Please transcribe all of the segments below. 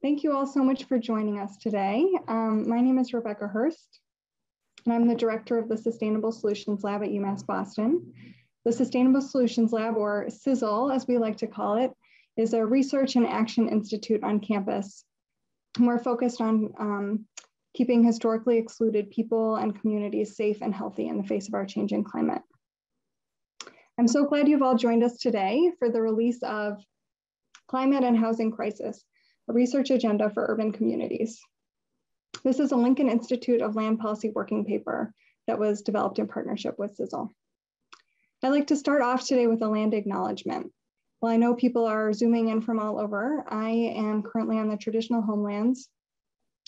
Thank you all so much for joining us today. Um, my name is Rebecca Herst, and I'm the director of the Sustainable Solutions Lab at UMass Boston. The Sustainable Solutions Lab, or SISL as we like to call it, is a research and action institute on campus. We're focused on um, keeping historically excluded people and communities safe and healthy in the face of our changing climate. I'm so glad you've all joined us today for the release of Climate and Housing Crisis, a research agenda for urban communities. This is a Lincoln Institute of Land Policy working paper that was developed in partnership with SISL. I'd like to start off today with a land acknowledgement. While I know people are zooming in from all over, I am currently on the traditional homelands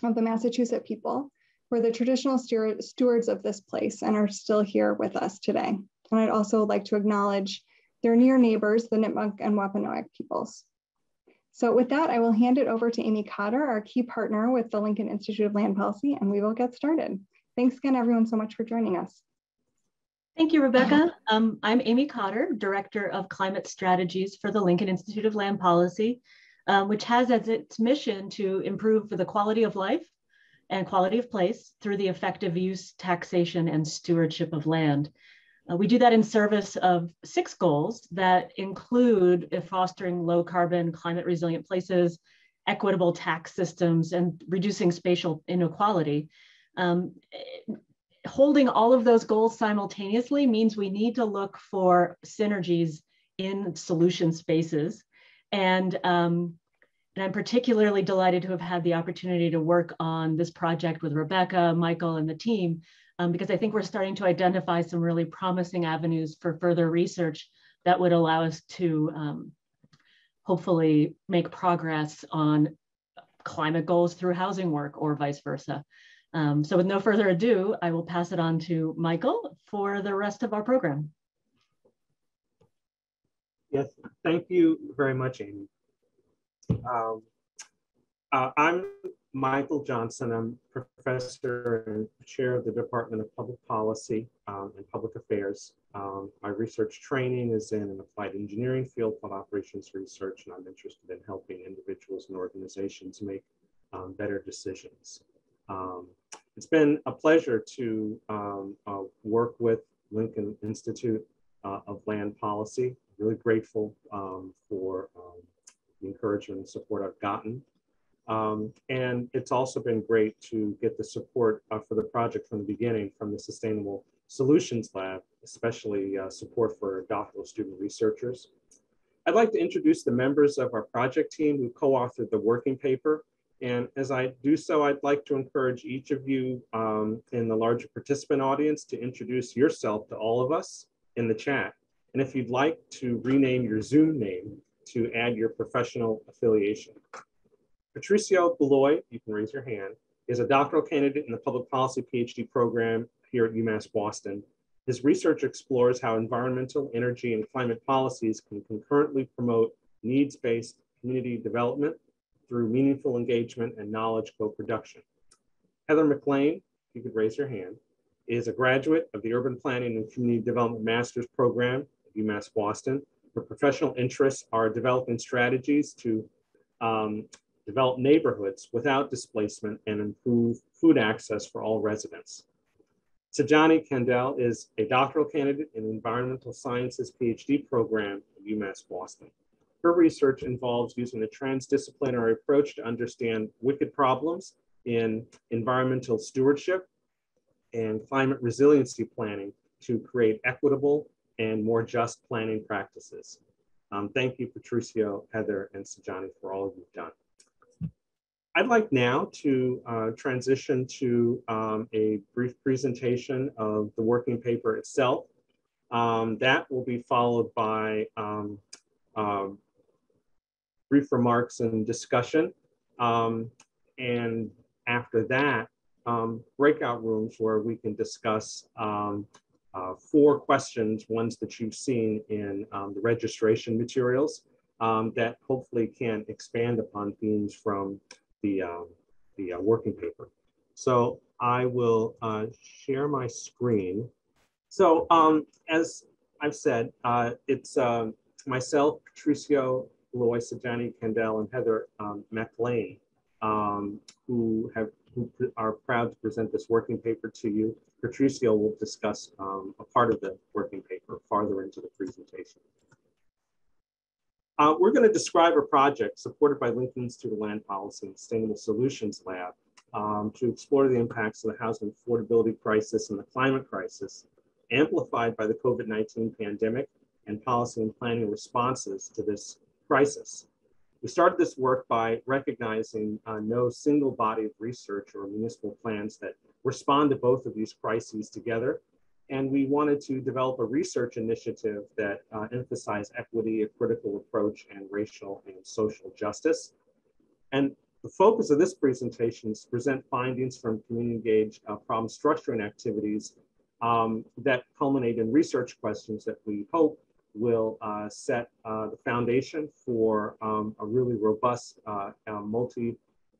of the Massachusetts people, who are the traditional stewards of this place and are still here with us today. And I'd also like to acknowledge their near neighbors, the Nipmuc and Wampanoag peoples. So with that, I will hand it over to Amy Cotter, our key partner with the Lincoln Institute of Land Policy, and we will get started. Thanks again, everyone, so much for joining us. Thank you, Rebecca. Um, I'm Amy Cotter, Director of Climate Strategies for the Lincoln Institute of Land Policy, um, which has as its mission to improve the quality of life and quality of place through the effective use, taxation, and stewardship of land. Uh, we do that in service of six goals that include fostering low carbon, climate resilient places, equitable tax systems, and reducing spatial inequality. Um, holding all of those goals simultaneously means we need to look for synergies in solution spaces. And, um, and I'm particularly delighted to have had the opportunity to work on this project with Rebecca, Michael, and the team um, because I think we're starting to identify some really promising avenues for further research that would allow us to um, hopefully make progress on climate goals through housing work or vice versa. Um, so with no further ado, I will pass it on to Michael for the rest of our program. Yes, thank you very much, Amy. Um, uh, I'm Michael Johnson. I'm professor and chair of the Department of Public Policy um, and Public Affairs. Um, my research training is in an applied engineering field called operations research, and I'm interested in helping individuals and organizations make um, better decisions. Um, it's been a pleasure to um, uh, work with Lincoln Institute uh, of Land Policy. Really grateful um, for the encouragement and support I've gotten. Um, and it's also been great to get the support uh, for the project from the beginning from the Sustainable Solutions Lab, especially uh, support for doctoral student researchers. I'd like to introduce the members of our project team who co-authored the working paper. And as I do so, I'd like to encourage each of you um, in the larger participant audience to introduce yourself to all of us in the chat. And if you'd like to rename your Zoom name to add your professional affiliation. Patricio Belloy, you can raise your hand, is a doctoral candidate in the public policy PhD program here at UMass Boston. His research explores how environmental, energy, and climate policies can concurrently promote needs-based community development through meaningful engagement and knowledge co-production. Heather MacLean, you could raise your hand, is a graduate of the Urban Planning and Community Development Master's Program at UMass Boston. Her professional interests are developing strategies to um, develop neighborhoods without displacement, and improve food access for all residents. Sajani Kandel is a doctoral candidate in the environmental sciences PhD program at UMass Boston. Her research involves using a transdisciplinary approach to understand wicked problems in environmental stewardship and climate resiliency planning to create equitable and more just planning practices. Um, thank you, Patricio, Heather, and Sajani for all you've done. I'd like now to uh, transition to um, a brief presentation of the working paper itself. Um, that will be followed by um, uh, brief remarks and discussion. Um, and after that, um, breakout rooms where we can discuss um, uh, four questions, ones that you've seen in the registration materials that hopefully can expand upon themes from the, um, the uh, working paper. So I will uh, share my screen. So um, as I've said, uh, it's um, myself, Patricio Loy, Sajani Kandel, and Heather um, MacLean um, who have who are proud to present this working paper to you. Patricio will discuss um, a part of the working paper farther into the presentation. Uh, we're going to describe a project supported by Lincoln Institute of Land Policy and Sustainable Solutions Lab um, to explore the impacts of the housing affordability crisis and the climate crisis, amplified by the COVID-19 pandemic and policy and planning responses to this crisis. We started this work by recognizing uh, no single body of research or municipal plans that respond to both of these crises together. And we wanted to develop a research initiative that uh, emphasized equity, a critical approach, and racial and social justice. And the focus of this presentation is to present findings from community engaged uh, problem structuring activities um, that culminate in research questions that we hope will uh, set uh, the foundation for um, a really robust uh, multi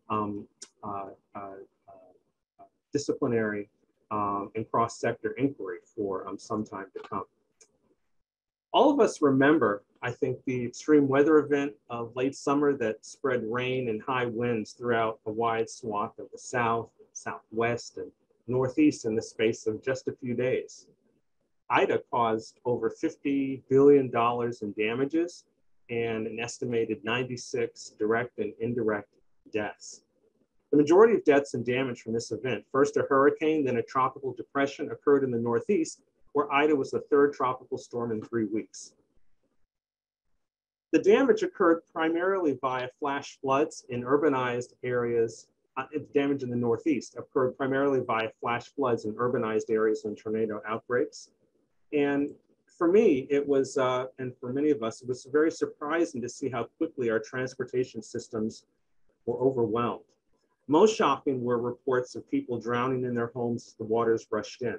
um, uh, disciplinary um, and cross-sector inquiry for um, some time to come. All of us remember, I think, the extreme weather event of late summer that spread rain and high winds throughout a wide swath of the South, Southwest, and Northeast in the space of just a few days. Ida caused over $50 billion in damages and an estimated 96 direct and indirect deaths. The majority of deaths and damage from this event, first a hurricane, then a tropical depression, occurred in the Northeast, where Ida was the third tropical storm in three weeks. The damage occurred primarily via flash floods in urbanized areas. Uh, damage in the Northeast occurred primarily via flash floods in urbanized areas and tornado outbreaks. And for me, it was, uh, and for many of us, it was very surprising to see how quickly our transportation systems were overwhelmed. Most shocking were reports of people drowning in their homes as the waters rushed in.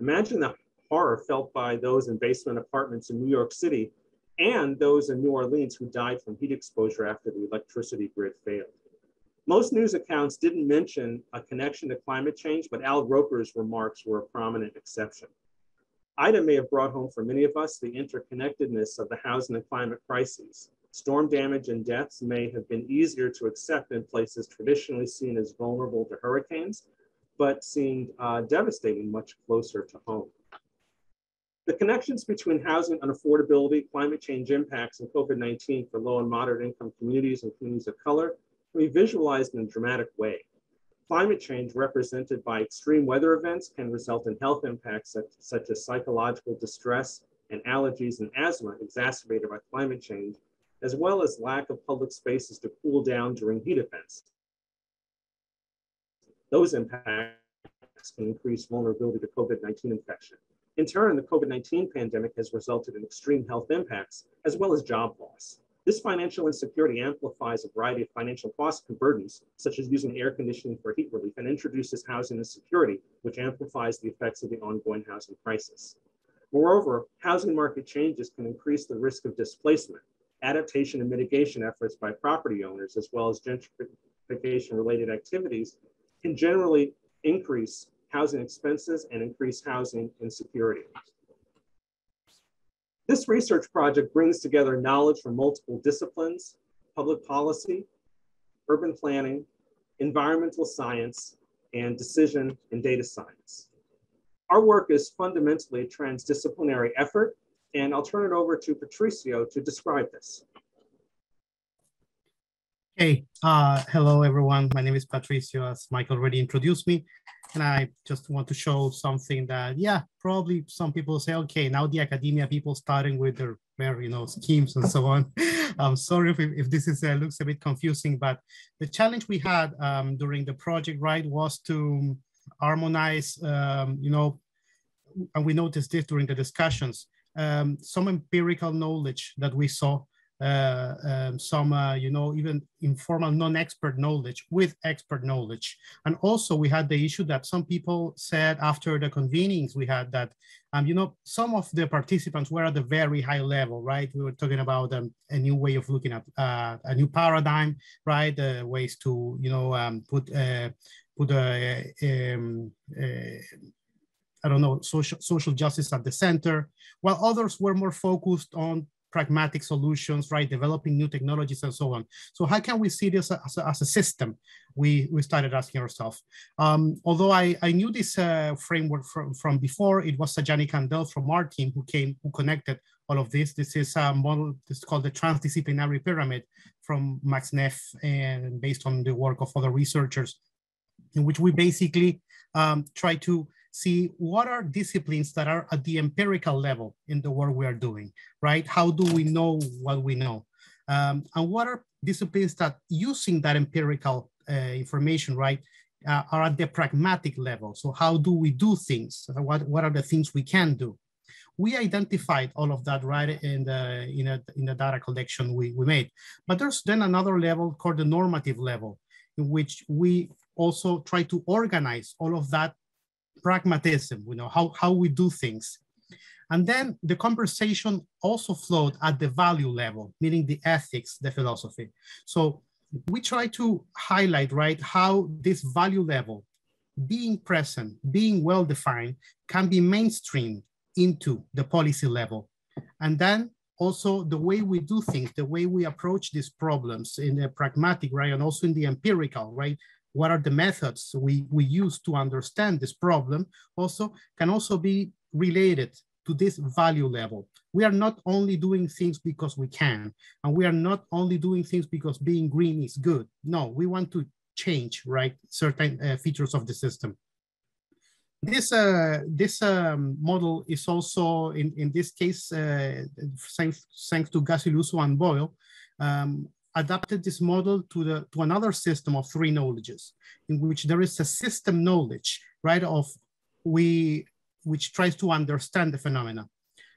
Imagine the horror felt by those in basement apartments in New York City and those in New Orleans who died from heat exposure after the electricity grid failed. Most news accounts didn't mention a connection to climate change, but Al Roker's remarks were a prominent exception. Ida may have brought home for many of us the interconnectedness of the housing and climate crises. Storm damage and deaths may have been easier to accept in places traditionally seen as vulnerable to hurricanes, but seemed uh, devastating much closer to home. The connections between housing unaffordability, climate change impacts, and COVID-19 for low and moderate income communities and communities of color can be visualized in a dramatic way. Climate change represented by extreme weather events can result in health impacts such, such as psychological distress and allergies and asthma exacerbated by climate change, as well as lack of public spaces to cool down during heat events. Those impacts can increase vulnerability to COVID-19 infection. In turn, the COVID-19 pandemic has resulted in extreme health impacts, as well as job loss. This financial insecurity amplifies a variety of financial costs and burdens, such as using air conditioning for heat relief, and introduces housing insecurity, which amplifies the effects of the ongoing housing crisis. Moreover, housing market changes can increase the risk of displacement. Adaptation and mitigation efforts by property owners, as well as gentrification related activities, can generally increase housing expenses and increase housing insecurity. This research project brings together knowledge from multiple disciplines, public policy, urban planning, environmental science, and decision and data science. Our work is fundamentally a transdisciplinary effort, and I'll turn it over to Patricio to describe this. Hey, uh, hello everyone. My name is Patricio, as Mike already introduced me. And I just want to show something that, yeah, probably some people say, okay, now the academia people starting with their, you know, schemes and so on. I'm sorry if, if this is uh, looks a bit confusing, but the challenge we had um, during the project, right, was to harmonize, um, you know, and we noticed this during the discussions, um, some empirical knowledge that we saw uh, um, some, uh, you know, even informal non-expert knowledge with expert knowledge. And also we had the issue that some people said after the convenings we had that, um, you know, some of the participants were at the very high level, right? We were talking about um, a new way of looking at uh, a new paradigm, right? Uh, ways to, you know, um, put, uh, put a, um, I don't know, social, social justice at the center, while others were more focused on pragmatic solutions, right? Developing new technologies and so on. So how can we see this as a, as a system? We, we started asking ourselves. Um, although I, I knew this uh, framework from, from before, it was Sajani Kandel from our team who came, who connected all of this. This is a model, this is called the transdisciplinary pyramid from Max-Neef and based on the work of other researchers in which we basically um, try to see what are disciplines that are at the empirical level in the work we are doing, right? How do we know what we know? Um, and what are disciplines that using that empirical uh, information, right, uh, are at the pragmatic level. So how do we do things? What, what are the things we can do? We identified all of that right in the, in, a, in the data collection we, we made. But there's then another level called the normative level, in which we also try to organize all of that pragmatism, you know, how, how we do things. And then the conversation also flowed at the value level, meaning the ethics, the philosophy. So we try to highlight, right, how this value level, being present, being well-defined, can be mainstreamed into the policy level. And then also the way we do things, the way we approach these problems in a pragmatic, right, and also in the empirical, right, what are the methods we, we use to understand this problem also can also be related to this value level. We are not only doing things because we can, and we are not only doing things because being green is good. No, we want to change, right, certain uh, features of the system. This, uh, this um, model is also, in, in this case, uh, thanks, thanks to Gaziluso and Boyle, um, adapted this model to, the, to another system of three knowledges, in which there is a system knowledge, right, of we, which tries to understand the phenomena.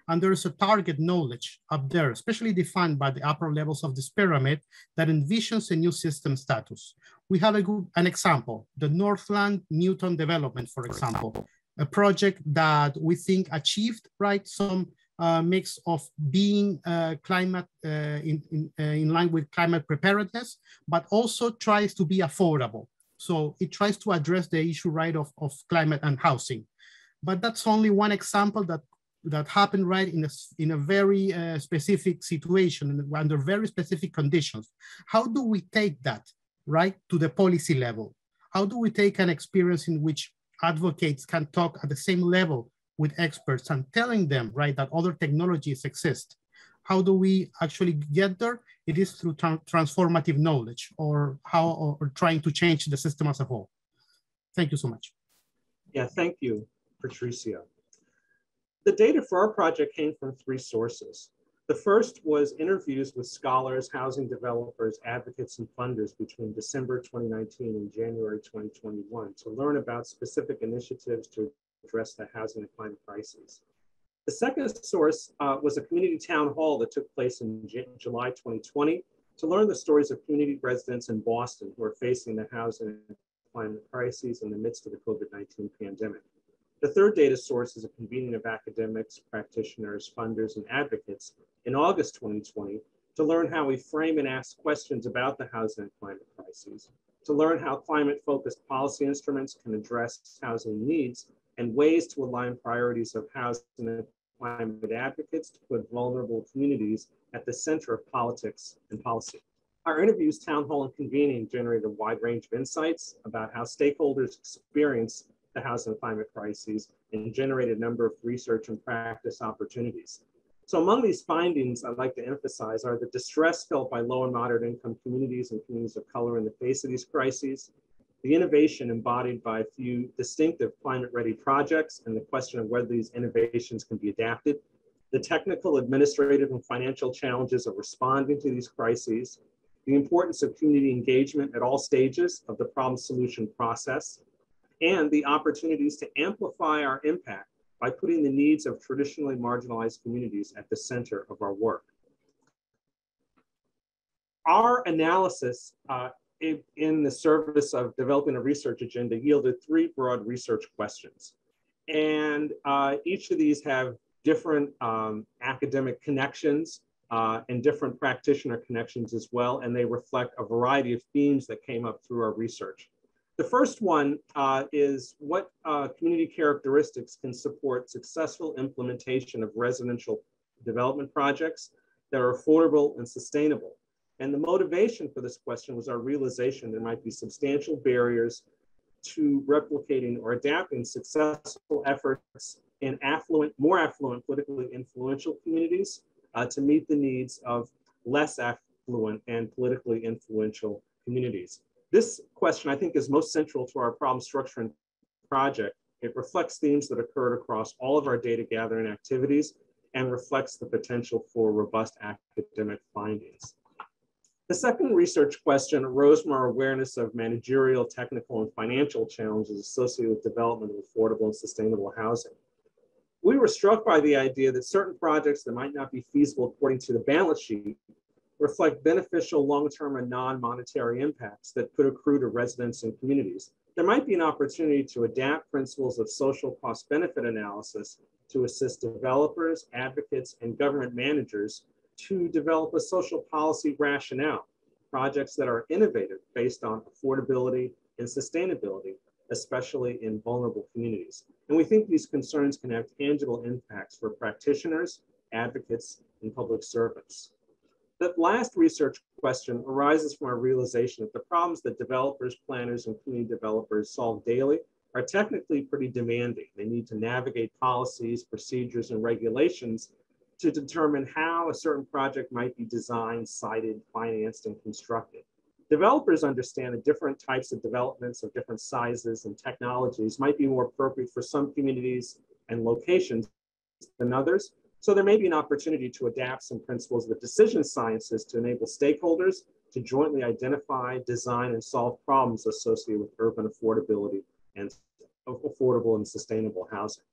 And there is a target knowledge up there, especially defined by the upper levels of this pyramid that envisions a new system status. We have a good, an example, the Northland Newton development, for example, a project that we think achieved, right, some mix of being uh, climate uh, in, in, uh, in, line with climate preparedness, but also tries to be affordable. So it tries to address the issue right of, of climate and housing. But that's only one example that that happened right in a, in a very uh, specific situation and under very specific conditions. How do we take that right to the policy level? How do we take an experience in which advocates can talk at the same level with experts and telling them, right, that other technologies exist. How do we actually get there? It is through tra transformative knowledge or how or, or trying to change the system as a whole. Thank you so much. Yeah, thank you, Patricia. The data for our project came from three sources. The first was interviews with scholars, housing developers, advocates, and funders between December 2019 and January 2021 to learn about specific initiatives to address the housing and climate crises. The second source uh, was a community town hall that took place in J July 2020 to learn the stories of community residents in Boston who are facing the housing and climate crises in the midst of the COVID-19 pandemic. The third data source is a convening of academics, practitioners, funders, and advocates in August 2020 to learn how we frame and ask questions about the housing and climate crises, to learn how climate-focused policy instruments can address housing needs, and ways to align priorities of housing and climate advocates to put vulnerable communities at the center of politics and policy. Our interviews, town hall, and convening generated a wide range of insights about how stakeholders experience the housing and climate crises and generated a number of research and practice opportunities. So among these findings I'd like to emphasize are the distress felt by low and moderate income communities and communities of color in the face of these crises, the innovation embodied by a few distinctive climate-ready projects and the question of whether these innovations can be adapted, the technical, administrative, and financial challenges of responding to these crises, the importance of community engagement at all stages of the problem solution process, and the opportunities to amplify our impact by putting the needs of traditionally marginalized communities at the center of our work. Our analysis uh, in the service of developing a research agenda yielded three broad research questions. And uh, each of these have different um, academic connections uh, and different practitioner connections as well, and they reflect a variety of themes that came up through our research. The first one uh, is what uh, community characteristics can support successful implementation of residential development projects that are affordable and sustainable. And the motivation for this question was our realization there might be substantial barriers to replicating or adapting successful efforts in affluent, more affluent, politically influential communities uh, to meet the needs of less affluent and politically influential communities. This question, I think, is most central to our problem structuring project. It reflects themes that occurred across all of our data gathering activities and reflects the potential for robust academic findings. The second research question arose from our awareness of managerial, technical, and financial challenges associated with development of affordable and sustainable housing. We were struck by the idea that certain projects that might not be feasible according to the balance sheet reflect beneficial long-term and non-monetary impacts that could accrue to residents and communities. There might be an opportunity to adapt principles of social cost benefit analysis to assist developers, advocates, and government managers to develop a social policy rationale, projects that are innovative based on affordability and sustainability, especially in vulnerable communities. And we think these concerns can have tangible impacts for practitioners, advocates, and public servants. The last research question arises from our realization that the problems that developers, planners, and community developers solve daily are technically pretty demanding. They need to navigate policies, procedures, and regulations to determine how a certain project might be designed, sited, financed, and constructed. Developers understand that different types of developments of different sizes and technologies might be more appropriate for some communities and locations than others. So there may be an opportunity to adapt some principles of the decision sciences to enable stakeholders to jointly identify, design, and solve problems associated with urban affordability and affordable and sustainable housing.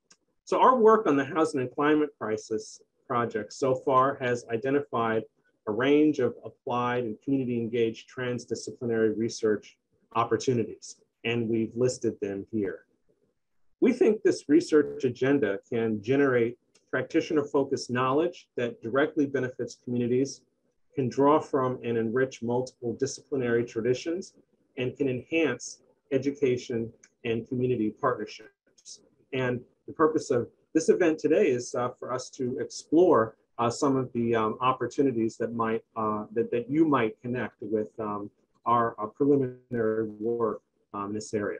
So our work on the housing and climate crisis project so far has identified a range of applied and community engaged transdisciplinary research opportunities, and we've listed them here. We think this research agenda can generate practitioner focused knowledge that directly benefits communities, can draw from and enrich multiple disciplinary traditions, and can enhance education and community partnerships. And the purpose of this event today is uh, for us to explore uh, some of the um, opportunities that might uh, that, that you might connect with um, our, our, preliminary work in this area.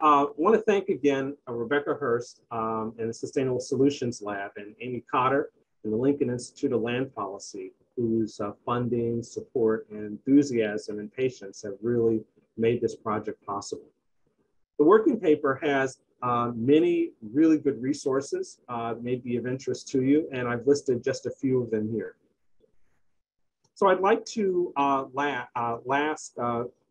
I uh, want to thank again uh, Rebecca Herst um, and the Sustainable Solutions Lab and Amy Cotter and the Lincoln Institute of Land Policy, whose uh, funding, support, and enthusiasm and patience have really made this project possible. The working paper has uh, many really good resources uh, may be of interest to you, and I've listed just a few of them here. So I'd like to uh, la last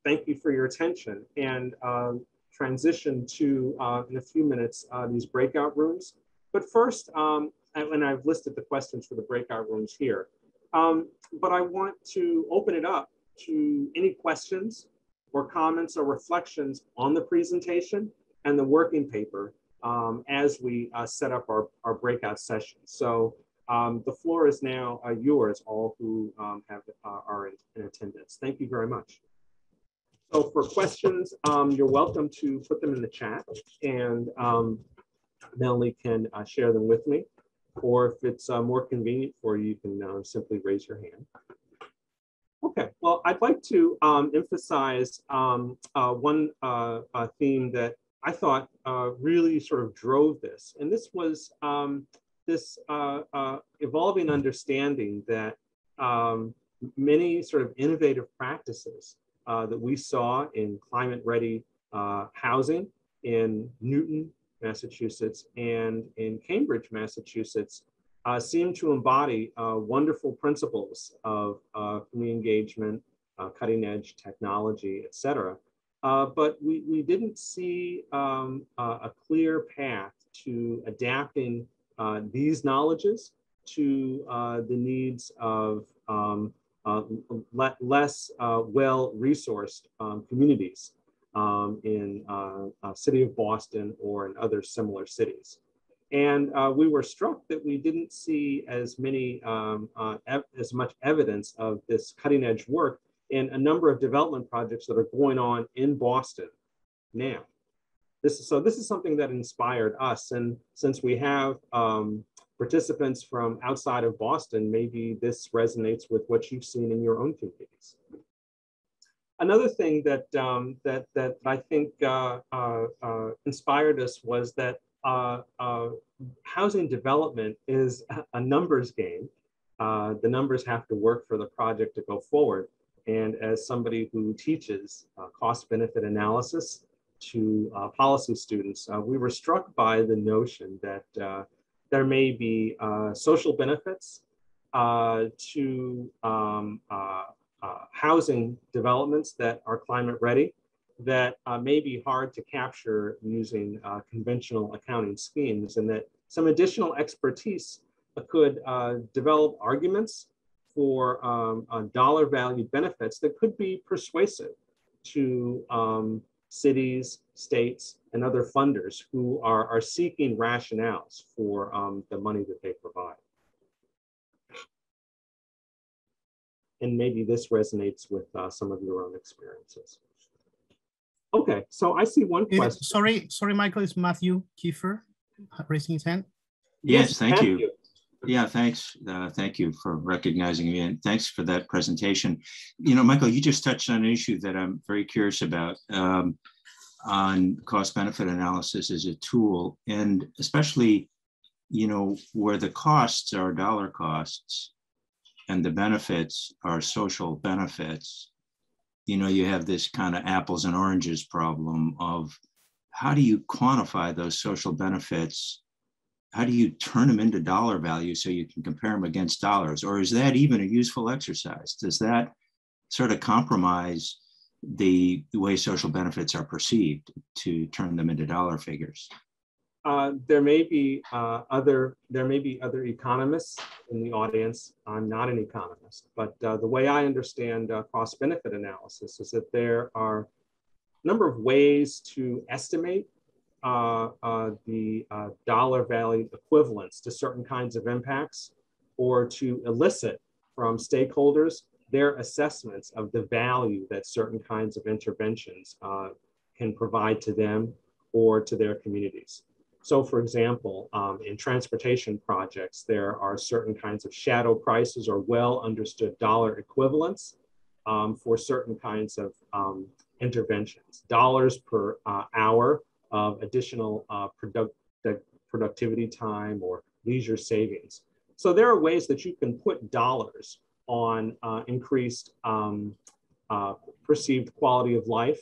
thank you for your attention and um, transition to, uh, in a few minutes, uh, these breakout rooms. But first, um, and I've listed the questions for the breakout rooms here, um, but I want to open it up to any questions or comments or reflections on the presentation and the working paper um, as we uh, set up our, our breakout sessions. So um, the floor is now uh, yours, all who um, have, uh, are in, in attendance. Thank you very much. So for questions, um, you're welcome to put them in the chat and um, Melanie can uh, share them with me. Or if it's uh, more convenient for you, you can uh, simply raise your hand. Okay, well, I'd like to um, emphasize um, uh, one uh, theme that I thought uh, really sort of drove this. And this was um, this evolving understanding that um, many sort of innovative practices uh, that we saw in climate ready uh, housing in Newton, Massachusetts, and in Cambridge, Massachusetts, uh, seem to embody uh, wonderful principles of uh, community engagement, uh, cutting edge technology, et cetera. But we, we didn't see um, a clear path to adapting these knowledges to the needs of um, uh, le less uh, well-resourced um, communities um, in uh, uh, city of Boston or in other similar cities. And uh, we were struck that we didn't see as many, um, uh, as much evidence of this cutting edge work in a number of development projects that are going on in Boston now. This is, so this is something that inspired us. And since we have um, participants from outside of Boston, maybe this resonates with what you've seen in your own communities. Another thing that, um, that, that I think uh, uh, uh, inspired us was that uh, uh, housing development is a numbers game. Uh, the numbers have to work for the project to go forward. And as somebody who teaches cost benefit analysis to policy students, we were struck by the notion that there may be uh, social benefits uh, to um, uh, uh, housing developments that are climate ready that uh, may be hard to capture using conventional accounting schemes and that some additional expertise could develop arguments for um, dollar value benefits that could be persuasive to um, cities, states, and other funders who are, are seeking rationales for um, the money that they provide. And maybe this resonates with uh, some of your own experiences. Okay, so I see one question. sorry, sorry, Michael, is Matthew Kiefer raising his hand? Yes, yes thank you. you. Yeah, thanks. Uh, thank you for recognizing me and thanks for that presentation. You know, Michael, you just touched on an issue that I'm very curious about um, on cost benefit analysis as a tool and especially, you know, where the costs are dollar costs and the benefits are social benefits, you know, you have this kind of apples and oranges problem of how do you quantify those social benefits how do you turn them into dollar value so you can compare them against dollars? Or is that even a useful exercise? Does that sort of compromise the, way social benefits are perceived to turn them into dollar figures? Uh, there may be uh, other there may be other economists in the audience. I'm not an economist, but uh, the way I understand uh, cost benefit analysis is that there are a number of ways to estimate uh, uh, the uh, dollar value equivalents to certain kinds of impacts or to elicit from stakeholders their assessments of the value that certain kinds of interventions uh, can provide to them or to their communities. So for example, um, in transportation projects, there are certain kinds of shadow prices or well understood dollar equivalents um, for certain kinds of um, interventions. Dollars per uh, hour of additional uh, product, productivity time or leisure savings. So there are ways that you can put dollars on uh, increased um, uh, perceived quality of life,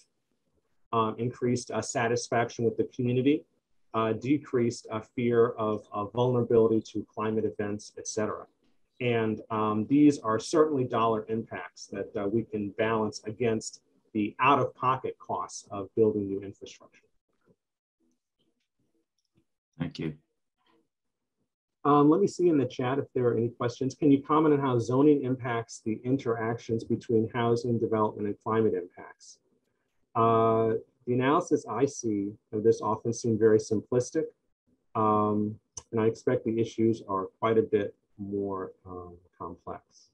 um, increased uh, satisfaction with the community, uh, decreased uh, fear of, of, vulnerability to climate events, et cetera. And um, these are certainly dollar impacts that uh, we can balance against the out-of-pocket costs of building new infrastructure. Thank you. Um, let me see in the chat if there are any questions. Can you comment on how zoning impacts the interactions between housing development and climate impacts? Uh, the analysis I see of this often seem very simplistic, um, and I expect the issues are quite a bit more um, complex.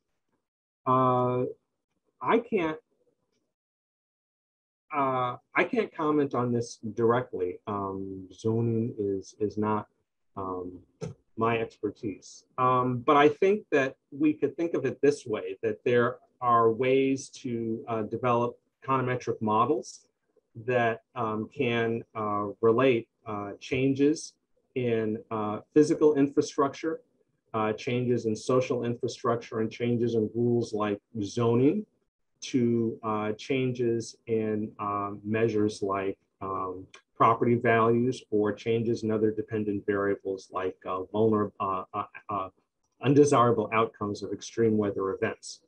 Uh, I can't uh, I can't comment on this directly. Um, zoning is is not um, my expertise, um, but I think that we could think of it this way: that there are ways to uh, develop econometric models that um, can uh, relate uh, changes in uh, physical infrastructure, uh, changes in social infrastructure, and changes in rules like zoning to uh, changes in um, measures like um, property values or changes in other dependent variables like uh, vulnerable, uh, uh, uh, undesirable outcomes of extreme weather events.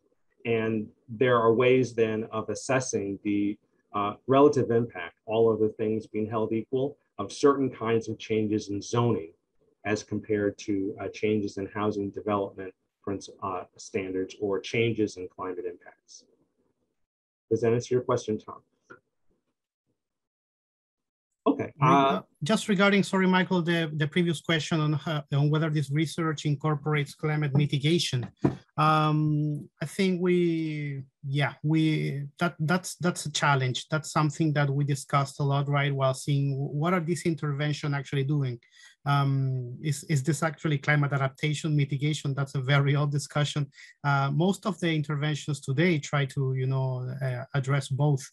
And there are ways then of assessing the relative impact, all other things being held equal, of certain kinds of changes in zoning as compared to changes in housing development standards or changes in climate impacts. Does that answer your question, Tom? Okay. Uh, Just regarding, sorry, Michael, the, the previous question on, on whether this research incorporates climate mitigation. Um, I think we, yeah, we that that's that's a challenge. That's something that we discussed a lot, right? While seeing what are these intervention actually doing. um, is, is this actually climate adaptation mitigation? That's a very old discussion. Uh, most of the interventions today try to, you know, uh, address both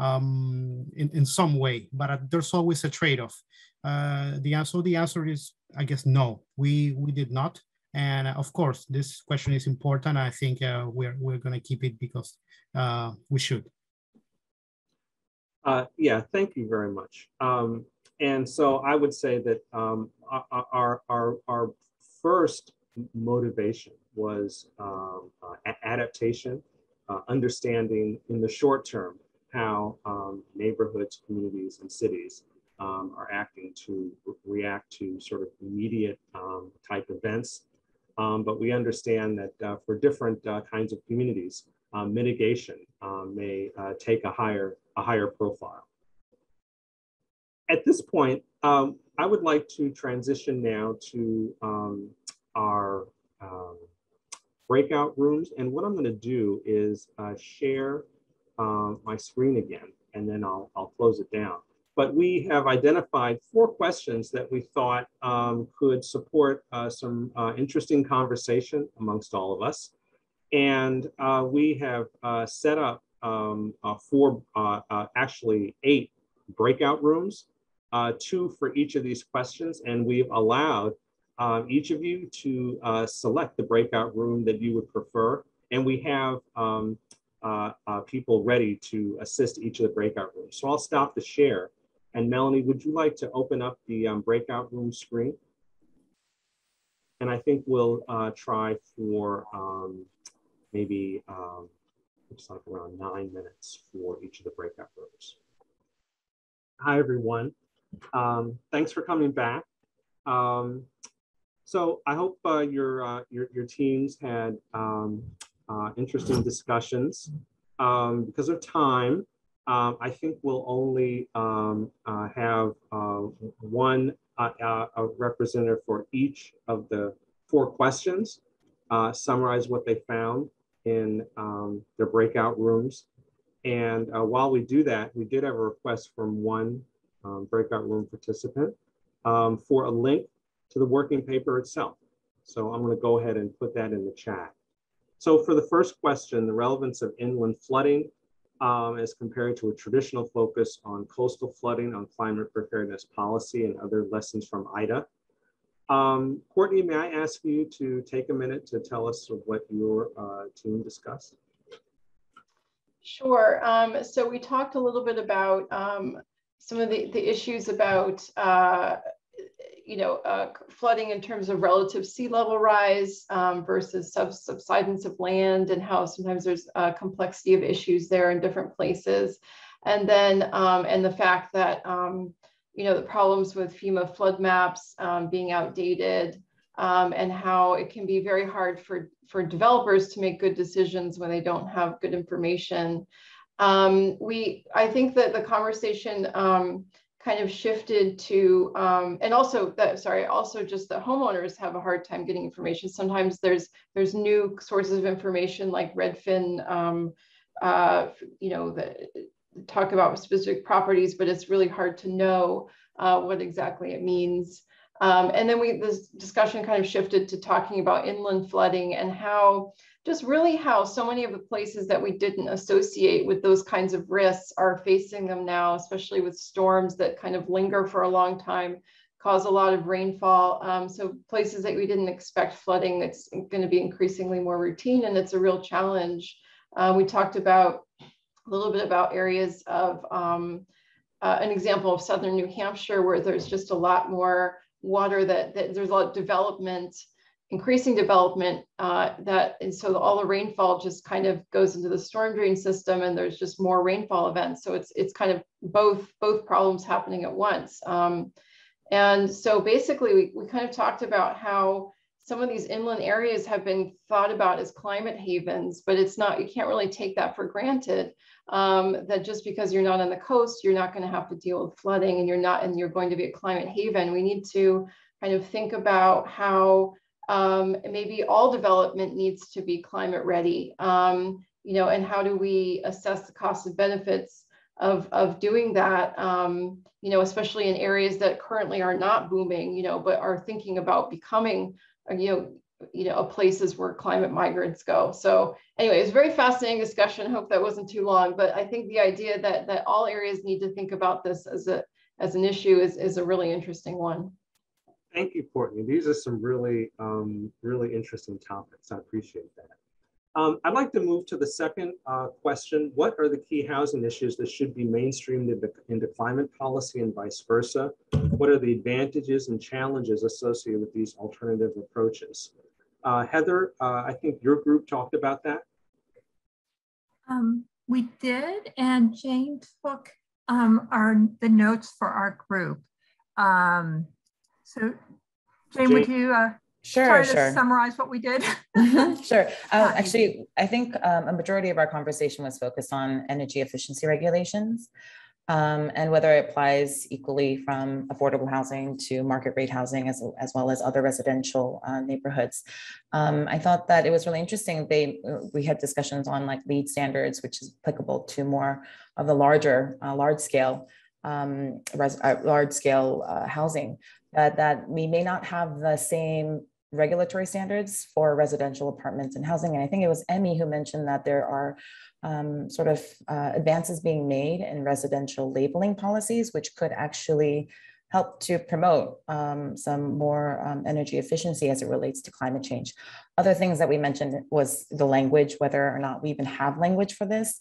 um, in, in some way, but uh, there's always a trade-off. Uh, the answer, the answer is, I guess, no, we, we did not. And uh, of course, this question is important. I think uh, we're, we're going to keep it because we should. yeah, thank you very much. Um, and so I would say that um, our, our, our first motivation was um, uh, adaptation, uh, understanding in the short term how um, neighborhoods, communities, and cities um, are acting to react to sort of immediate um, type events. Um, but we understand that uh, for different uh, kinds of communities, uh, mitigation may uh, take a higher, a higher profile at this point, um, I would like to transition now to um, our um, breakout rooms. And what I'm going to do is uh, share uh, my screen again, and then I'll, I'll close it down. But we have identified four questions that we thought um, could support uh, some uh, interesting conversation amongst all of us. And uh, we have uh, set up um, four, actually eight breakout rooms uh, two for each of these questions, and we've allowed um, each of you to uh, select the breakout room that you would prefer. And we have um, uh, uh, people ready to assist each of the breakout rooms. So I'll stop the share. And Melanie, would you like to open up the um, breakout room screen? And I think we'll uh, try for um, maybe, um, looks like around nine minutes for each of the breakout rooms. Hi, everyone. Um, thanks for coming back. Um, so I hope uh, your, uh, your, your teams had um, uh, interesting discussions. Um, because of time, um, I think we'll only um, uh, have uh, one uh, representative for each of the four questions, summarize what they found in their breakout rooms. And while we do that, we did have a request from one um, breakout room participant um, for a link to the working paper itself. So I'm going to go ahead and put that in the chat. So for the first question, the relevance of inland flooding um, as compared to a traditional focus on coastal flooding, on climate preparedness policy, and other lessons from IDA. Um, Courtney, may I ask you to take a minute to tell us what your uh, team discussed? Sure. Um, so we talked a little bit about um, some of the, the issues about uh, you know, uh, flooding in terms of relative sea level rise um, versus sub subsidence of land and how sometimes there's a complexity of issues there in different places. And then, um, and the fact that, um, you know, the problems with FEMA flood maps um, being outdated um, and how it can be very hard for, for developers to make good decisions when they don't have good information. Um, we, I think that the conversation um, kind of shifted to, um, and also that, sorry, also just the homeowners have a hard time getting information. Sometimes there's there's new sources of information like Redfin, um, uh, you know, that talk about specific properties, but it's really hard to know uh, what exactly it means. Um, and then we this discussion kind of shifted to talking about inland flooding and how just really how so many of the places that we didn't associate with those kinds of risks are facing them now, especially with storms that kind of linger for a long time, cause a lot of rainfall. Um, so places that we didn't expect flooding, it's going to be increasingly more routine and it's a real challenge. Uh, we talked about a little bit about areas of um, uh, an example of southern New Hampshire where there's just a lot more water that, that there's a lot of development increasing development uh, that and so all the rainfall just kind of goes into the storm drain system and there's just more rainfall events. So it's it's kind of both both problems happening at once. Um, and so basically we, we kind of talked about how some of these inland areas have been thought about as climate havens but it's not you can't really take that for granted um, that just because you're not on the coast you're not going to have to deal with flooding and you're not and you're going to be a climate haven. We need to kind of think about how um, maybe all development needs to be climate ready, um, you know, and how do we assess the cost of benefits of, of doing that, um, you know, especially in areas that currently are not booming, you know, but are thinking about becoming, uh, you know, you know, places where climate migrants go. So anyway, it's a very fascinating discussion. Hope that wasn't too long, but I think the idea that that all areas need to think about this as a as an issue is, is a really interesting one. Thank you, Courtney. These are some really, um, really interesting topics. I appreciate that. Um, I'd like to move to the second uh, question. What are the key housing issues that should be mainstreamed into, into, climate policy and vice versa? What are the advantages and challenges associated with these alternative approaches? Uh, Heather, uh, I think your group talked about that. Um, we did, and Jane took um, our the notes for our group. Um, so, Jane, Jane, would you uh, Sure, sure. to summarize what we did? sure. Uh, actually, I think um, a majority of our conversation was focused on energy efficiency regulations um, and whether it applies equally from affordable housing to market rate housing as, as well as other residential uh, neighborhoods. Um, I thought that it was really interesting. They we had discussions on like LEED standards, which is applicable to more of the larger, uh, large scale um, res, uh, large scale uh, housing. That that we may not have the same regulatory standards for residential apartments and housing. And I think it was Emmy who mentioned that there are um, sort of uh, advances being made in residential labeling policies, which could actually help to promote um, some more um, energy efficiency as it relates to climate change. Other things that we mentioned was the language, whether or not we even have language for this,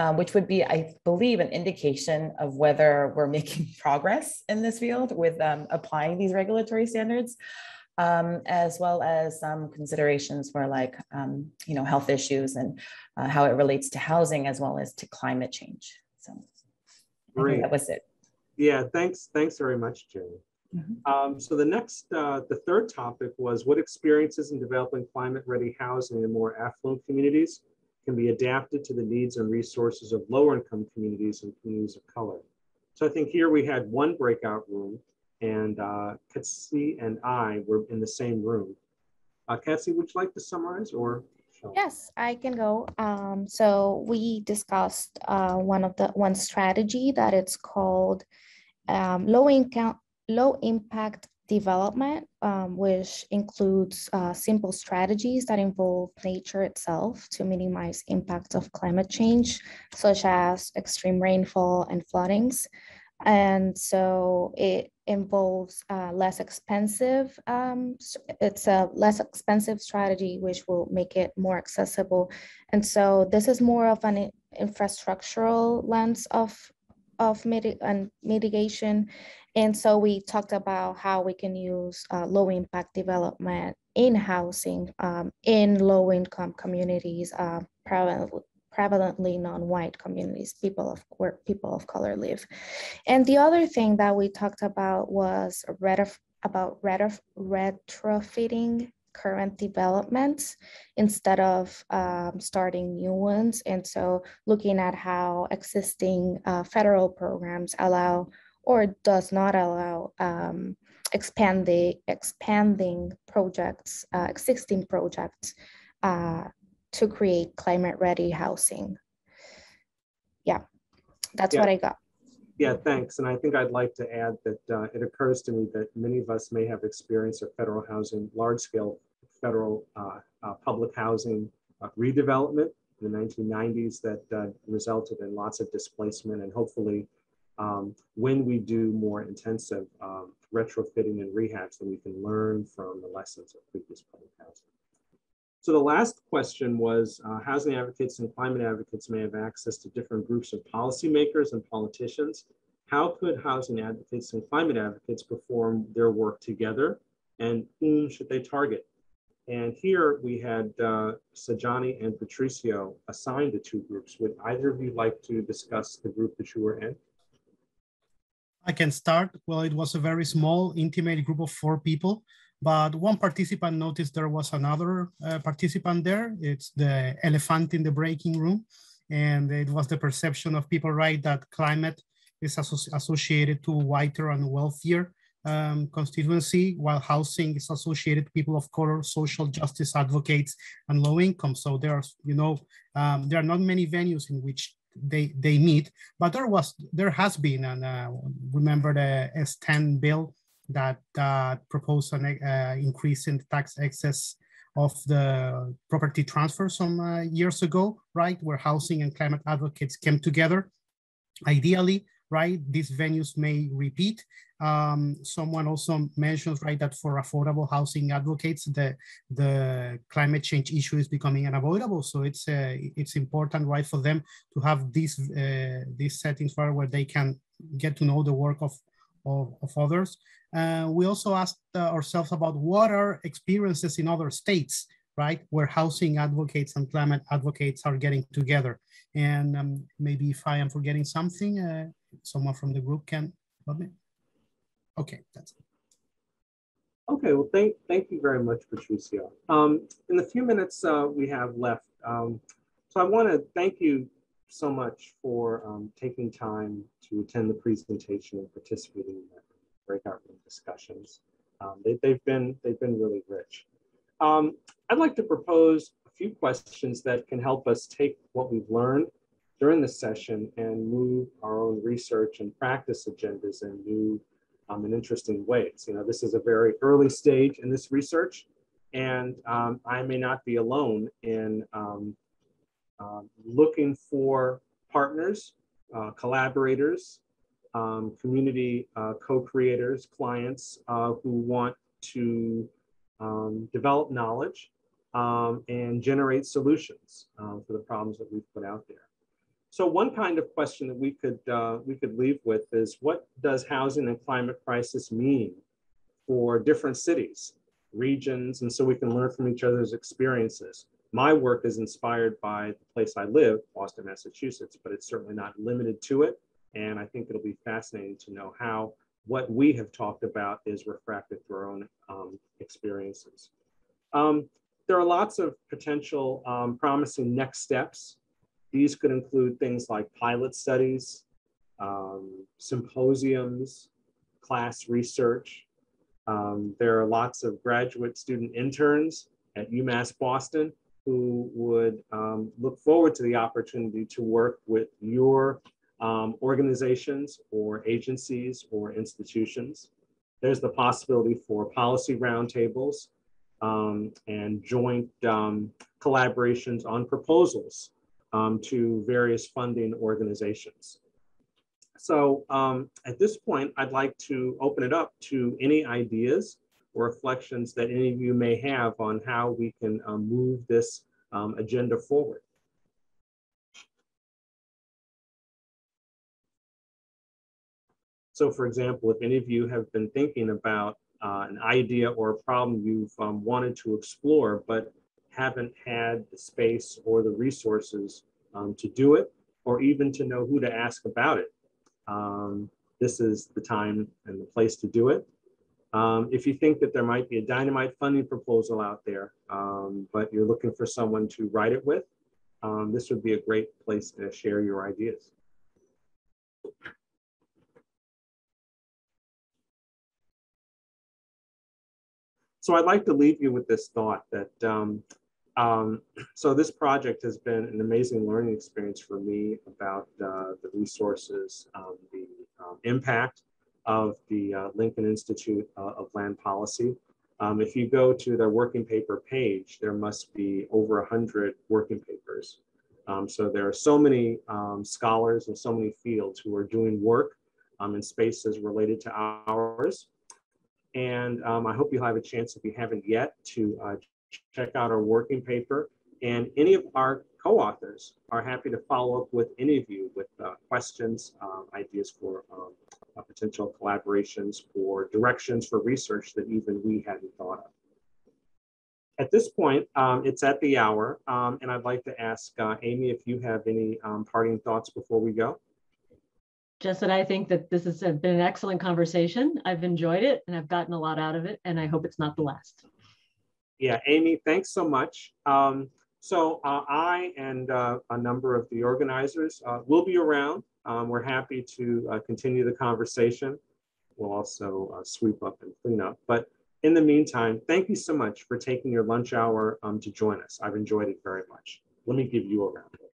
um, which would be, I believe, an indication of whether we're making progress in this field with um, applying these regulatory standards um, as well as some considerations for like, um, you know, health issues and uh, how it relates to housing as well as to climate change. So Great. that was it. Yeah, thanks. Thanks very much, Jenny. Mm -hmm. um, so the next, uh, the third topic was what experiences in developing climate-ready housing in more affluent communities can be adapted to the needs and resources of lower income communities and communities of color. So I think here we had one breakout room and uh, and I were in the same room. Uh, would you like to summarize or? Yes, I can go. Um, so we discussed uh, one of the one strategy that it's called um, low income, low impact development, um, which includes uh, simple strategies that involve nature itself to minimize impacts of climate change, such as extreme rainfall and floodings. And so it involves uh, less expensive, um, it's a less expensive strategy, which will make it more accessible. And so this is more of an infrastructural lens of, of and mitigation. And so we talked about how we can use uh, low impact development in housing um, in low income communities, uh, prevalently non-white communities, people of where people of color live. And the other thing that we talked about was retro, about retro, retrofitting current developments instead of um, starting new ones. And so looking at how existing uh, federal programs allow or does not allow um, expand the, expanding projects, uh, existing projects uh, to create climate ready housing. Yeah, that's yeah. what I got. Yeah, thanks. And I think I'd like to add that uh, it occurs to me that many of us may have experience of federal housing, large scale federal uh, uh, public housing uh, redevelopment in the 1990s that uh, resulted in lots of displacement. And hopefully, um, when we do more intensive um, retrofitting and rehabs, then we can learn from the lessons of previous public housing. So the last question was, uh, housing advocates and climate advocates may have access to different groups of policymakers and politicians. How could housing advocates and climate advocates perform their work together and whom should they target? And here we had uh, Sajani and Patricio assigned to two groups. Would either of you like to discuss the group that you were in? I can start. Well, it was a very small, intimate group of four people but one participant noticed there was another uh, participant there. It's the elephant in the breaking room. And it was the perception of people, right, that climate is associated to whiter and wealthier um, constituency, while housing is associated to people of color, social justice advocates, and low income. So there are, you know, um, there are not many venues in which they they meet. But there was there has been, and uh, remember the S10 bill that uh, proposed an uh, increase in the tax excess of the property transfer some uh, years ago, right? Where housing and climate advocates came together. Ideally, right, these venues may repeat. Um, someone also mentions, right, that for affordable housing advocates, the, the climate change issue is becoming unavoidable. So it's uh, it's important, right, for them to have these uh, these settings where they can get to know the work of of, of others. Uh, we also asked uh, ourselves about what are experiences in other states, right, where housing advocates and climate advocates are getting together. And um, maybe if I am forgetting something, uh, someone from the group can help me. Okay, that's it. Okay, well, thank, thank you very much, Patricio. Um, in the few minutes uh, we have left, um, so I want to thank you so much for um, taking time to attend the presentation and participating in the breakout room discussions. Um, they, have been, they've been really rich. Um, I'd like to propose a few questions that can help us take what we've learned during the session and move our own research and practice agendas in new um, and interesting ways. You know, this is a very early stage in this research, and um, I may not be alone in um, uh, looking for partners, uh, collaborators, um, community uh, co-creators, clients uh, who want to um, develop knowledge um, and generate solutions uh, for the problems that we've put out there. So one kind of question that we could uh, we could leave with is what does housing and climate crisis mean for different cities, regions, and so we can learn from each other's experiences. My work is inspired by the place I live, Boston, Massachusetts, but it's certainly not limited to it. And I think it'll be fascinating to know how what we have talked about is refracted through our own um, experiences. Um, there are lots of potential um, promising next steps. These could include things like pilot studies, um, symposiums, class research. Um, there are lots of graduate student interns at UMass Boston who would um, look forward to the opportunity to work with your um, organizations or agencies or institutions. There's the possibility for policy roundtables um, and joint um, collaborations on proposals um, to various funding organizations. So um, at this point, I'd like to open it up to any ideas reflections that any of you may have on how we can um, move this agenda forward. So for example, if any of you have been thinking about uh, an idea or a problem you've um, wanted to explore, but haven't had the space or the resources um, to do it, or even to know who to ask about it, um, this is the time and the place to do it. Um, if you think that there might be a dynamite funding proposal out there, um, but you're looking for someone to write it with, um, this would be a great place to share your ideas. So I'd like to leave you with this thought that, um, um, so this project has been an amazing learning experience for me about uh, the resources, um, the impact of the uh, Lincoln Institute uh, of Land Policy. Um, if you go to their working paper page, there must be over 100 working papers. Um, so there are so many scholars in so many fields who are doing work in spaces related to ours. And um, I hope you'll have a chance, if you haven't yet, to uh, check out our working paper. And any of our co-authors are happy to follow up with any of you with uh, questions, um, ideas for um, uh, potential collaborations, or directions for research that even we hadn't thought of. At this point, um, it's at the hour, um, and I'd like to ask uh, Amy if you have any um, parting thoughts before we go. Just that I think that this has been an excellent conversation. I've enjoyed it and I've gotten a lot out of it, and I hope it's not the last. Yeah, Amy, thanks so much. Um, so uh, I and uh, a number of the organizers uh, will be around. Um, we're happy to uh, continue the conversation. We'll also uh, sweep up and clean up. But in the meantime, thank you so much for taking your lunch hour um, to join us. I've enjoyed it very much. Let me give you a round.